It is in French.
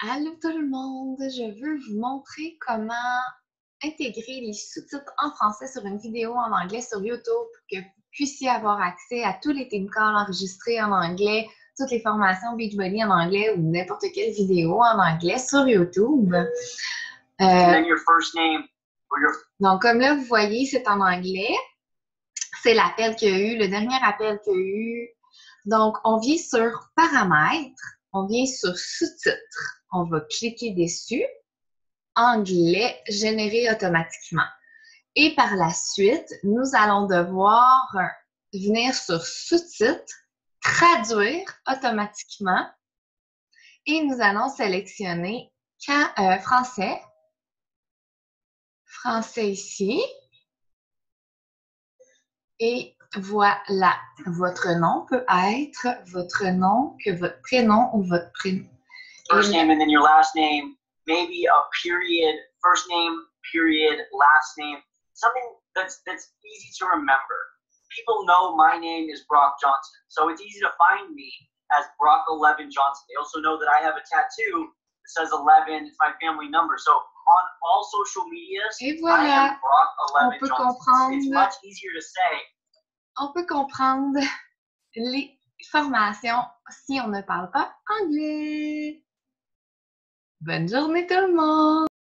Allô tout le monde, je veux vous montrer comment intégrer les sous-titres en français sur une vidéo en anglais sur YouTube pour que vous puissiez avoir accès à tous les team calls enregistrés en anglais, toutes les formations Beachbody en anglais ou n'importe quelle vidéo en anglais sur YouTube. Euh, donc comme là vous voyez, c'est en anglais. C'est l'appel qu'il y a eu, le dernier appel qu'il y a eu. Donc on vient sur paramètres, on vient sur sous-titres on va cliquer dessus. Anglais généré automatiquement. Et par la suite, nous allons devoir venir sur sous-titres, traduire automatiquement et nous allons sélectionner euh, français. Français ici. Et voilà, votre nom peut être votre nom, que votre prénom ou votre prénom first name and then your last name, maybe a period, first name, period, last name, something that's that's easy to remember. People know my name is Brock Johnson, so it's easy to find me as Brock Eleven Johnson. They also know that I have a tattoo that says Eleven. It's my family number. So on all social medias, voilà. I am Brock Eleven Johnson. Comprendre. It's much easier to say. On peut comprendre les formations si on ne parle pas anglais. Bonne journée tout le monde!